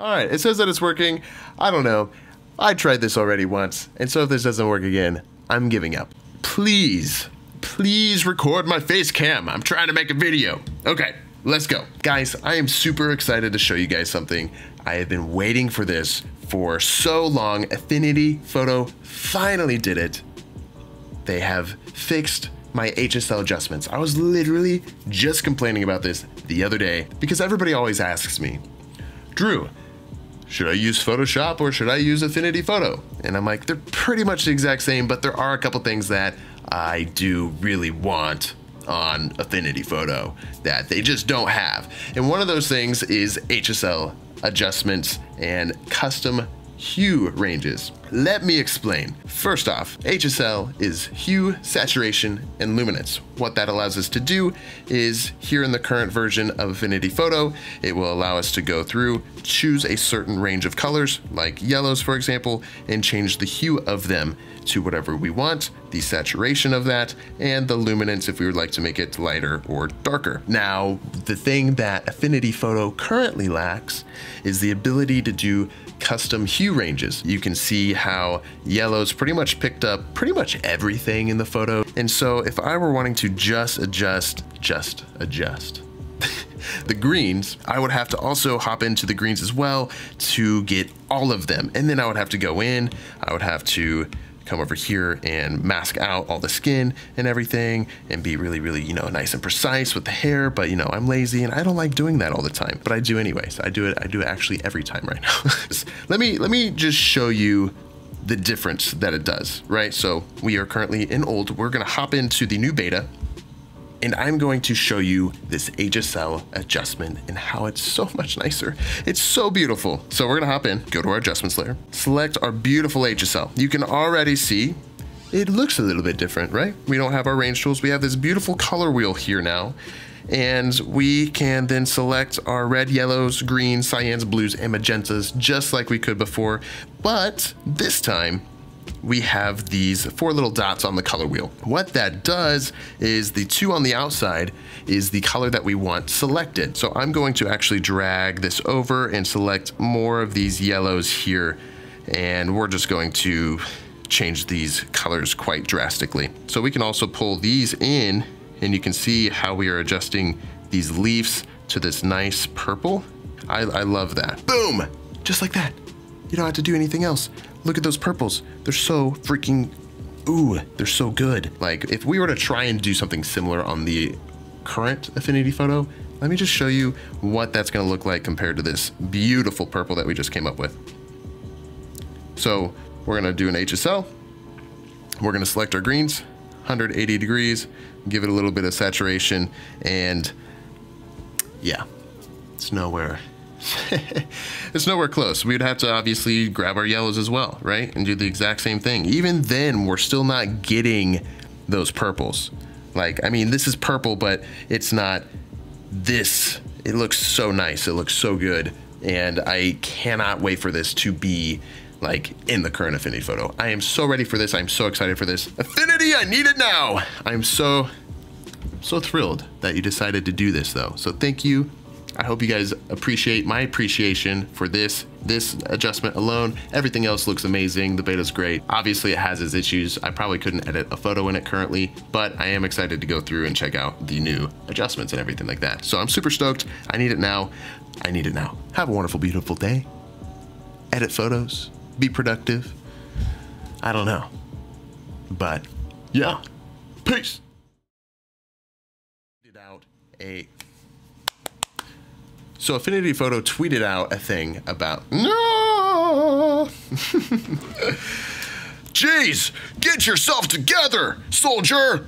All right, it says that it's working. I don't know. I tried this already once, and so if this doesn't work again, I'm giving up. Please, please record my face cam. I'm trying to make a video. Okay, let's go. Guys, I am super excited to show you guys something. I have been waiting for this for so long. Affinity Photo finally did it. They have fixed my HSL adjustments. I was literally just complaining about this the other day because everybody always asks me, Drue, should I use Photoshop or should I use Affinity Photo? And I'm like, they're pretty much the exact same, but there are a couple things that I do really want on Affinity Photo that they just don't have. And one of those things is HSL adjustments and custom hue ranges. Let me explain. First off, HSL is hue, saturation, and luminance. What that allows us to do is here in the current version of Affinity Photo, it will allow us to go through, choose a certain range of colors, like yellows for example, and change the hue of them to whatever we want, the saturation of that, and the luminance if we would like to make it lighter or darker. Now, the thing that Affinity Photo currently lacks is the ability to do custom hue ranges. You can see how yellows pretty much picked up pretty much everything in the photo. And so if I were wanting to just adjust, just adjust, the greens, I would have to also hop into the greens as well to get all of them. And then I would have to go in, I would have to come over here and mask out all the skin and everything and be really, really, you know, nice and precise with the hair. But, you know, I'm lazy and I don't like doing that all the time, but I do anyways. I do it. I do it actually every time right now. let me, let me just show you the difference that it does, right? So we are currently in old. We're going to hop into the new beta and I'm going to show you this HSL adjustment and how it's so much nicer. It's so beautiful. So we're gonna hop in, go to our adjustments layer, select our beautiful HSL. You can already see it looks a little bit different, right? We don't have our range tools. We have this beautiful color wheel here now. And we can then select our red, yellows, greens, cyans, blues, and magentas just like we could before. But this time, we have these four little dots on the color wheel. What that does is the two on the outside is the color that we want selected. So I'm going to actually drag this over and select more of these yellows here. And we're just going to change these colors quite drastically. So we can also pull these in and you can see how we are adjusting these leaves to this nice purple. I, I love that. Boom! Just like that. You don't have to do anything else. Look at those purples. They're so freaking, ooh, they're so good. Like if we were to try and do something similar on the current Affinity photo, let me just show you what that's gonna look like compared to this beautiful purple that we just came up with. So we're gonna do an HSL. We're gonna select our greens, 180 degrees, give it a little bit of saturation, and yeah, it's nowhere it's nowhere close. We would have to obviously grab our yellows as well, right? And do the exact same thing. Even then, we're still not getting those purples. Like, I mean, this is purple, but it's not this. It looks so nice. It looks so good. And I cannot wait for this to be like in the current Affinity photo. I am so ready for this. I'm so excited for this. Affinity, I need it now. I'm so, so thrilled that you decided to do this though. So thank you I hope you guys appreciate my appreciation for this this adjustment alone. Everything else looks amazing. The beta's great. Obviously it has its issues. I probably couldn't edit a photo in it currently, but I am excited to go through and check out the new adjustments and everything like that. So I'm super stoked. I need it now. I need it now. Have a wonderful, beautiful day. Edit photos. Be productive. I don't know. But yeah. Peace. Out a so Affinity Photo tweeted out a thing about no. Jeez, get yourself together, soldier.